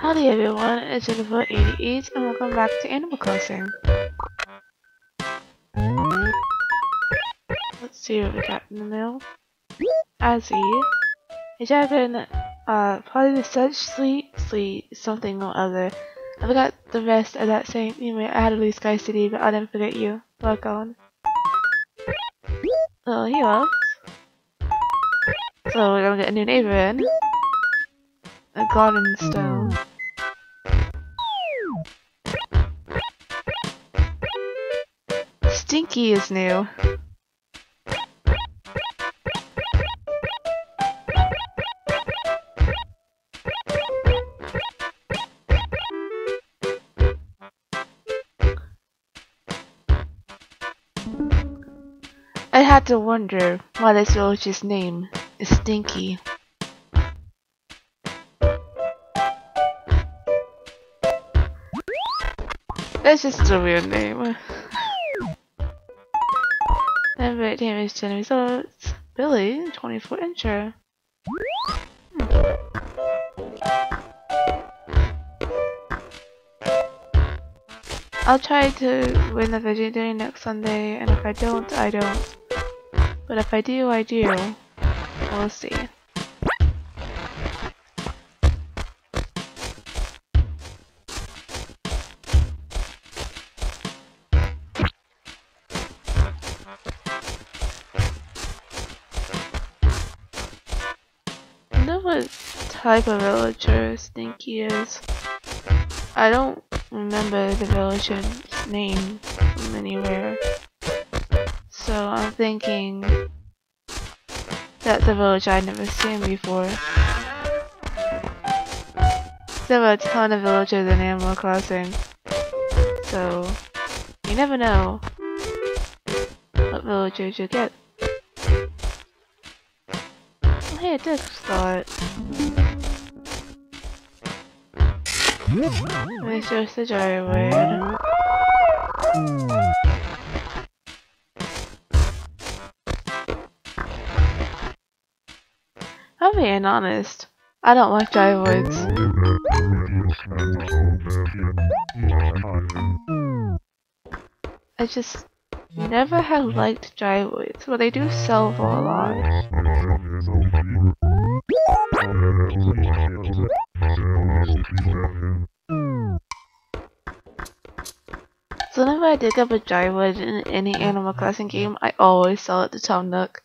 Howdy everyone, it's Jennifer88 and welcome back to Animal Crossing. Let's see what we got in the mail. Azzy. A dragon, uh, probably the such sleep, sleep, something or other. I forgot the rest of that same email I had to leave Sky City, but I didn't forget you. Welcome. Oh, he left. So we're gonna get a new neighbor in. A garden stone. Stinky is new. I had to wonder why this village's name is Stinky. That's just a weird name. Number damage 10 results. Billy, 24 incher. Hmm. I'll try to win the vegetarian next Sunday, and if I don't, I don't. But if I do, I do. We'll see. Type of villager Stinky is. I don't remember the villager's name from anywhere. So I'm thinking that's a village I've never seen before. There are a ton of villages in Animal Crossing. So you never know what villagers you get. Hey, it did start. It's just a gyroid. I'm being honest. I don't like gyroids. I just never have liked gyroids, but they do sell for a lot. So whenever I dig up a gyroid in any Animal Crossing game, I always sell it to Tom Nook.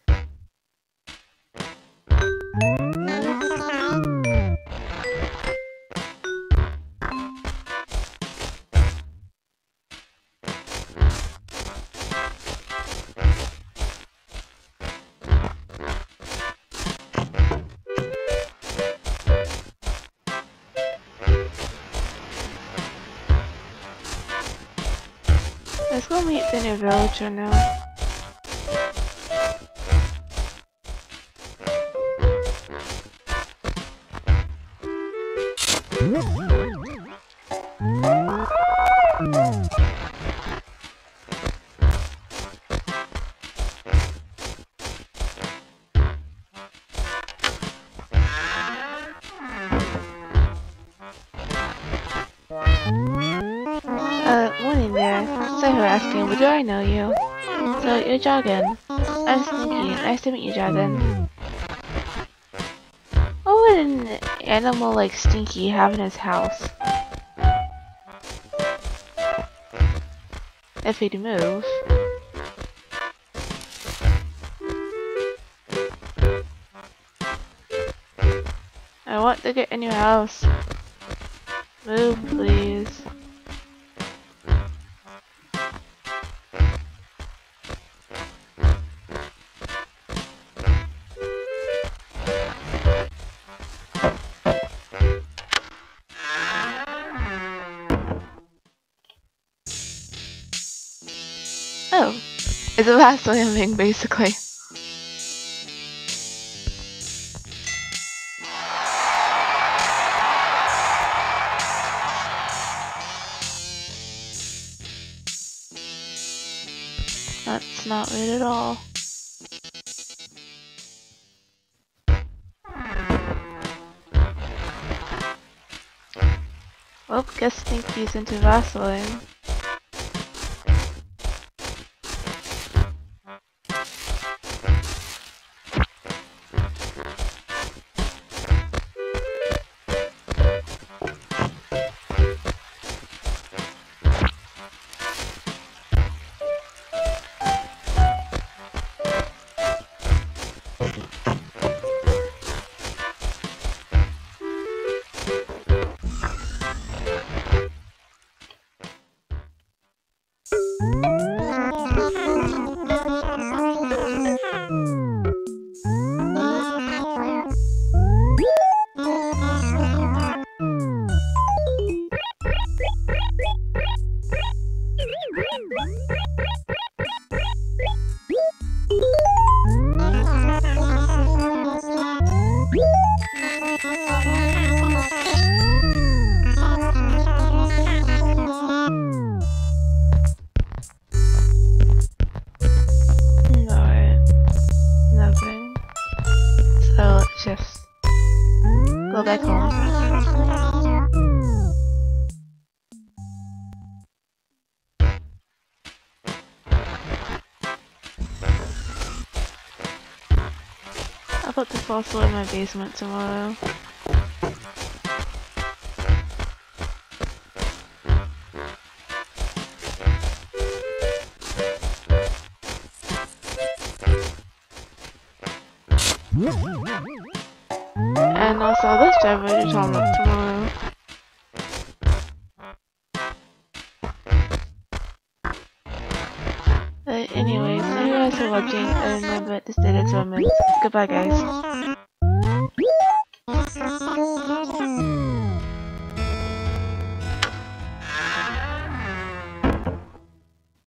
Let's go meet the new villager now. There. So asking, but do I know you? So, you're Dragon. I'm Stinky. Nice to meet you, Dragon. What oh, would an animal like Stinky have in his house? If he'd move. I want to get a new house. Move, please. It's a fast landing, basically. That's not right at all. Oh, guess Stinky's into Vaseline. Put the fossil in my basement tomorrow. And also this beverage hmm. tomorrow. But anyways, thank you guys for watching and remember to stay determined. Goodbye guys.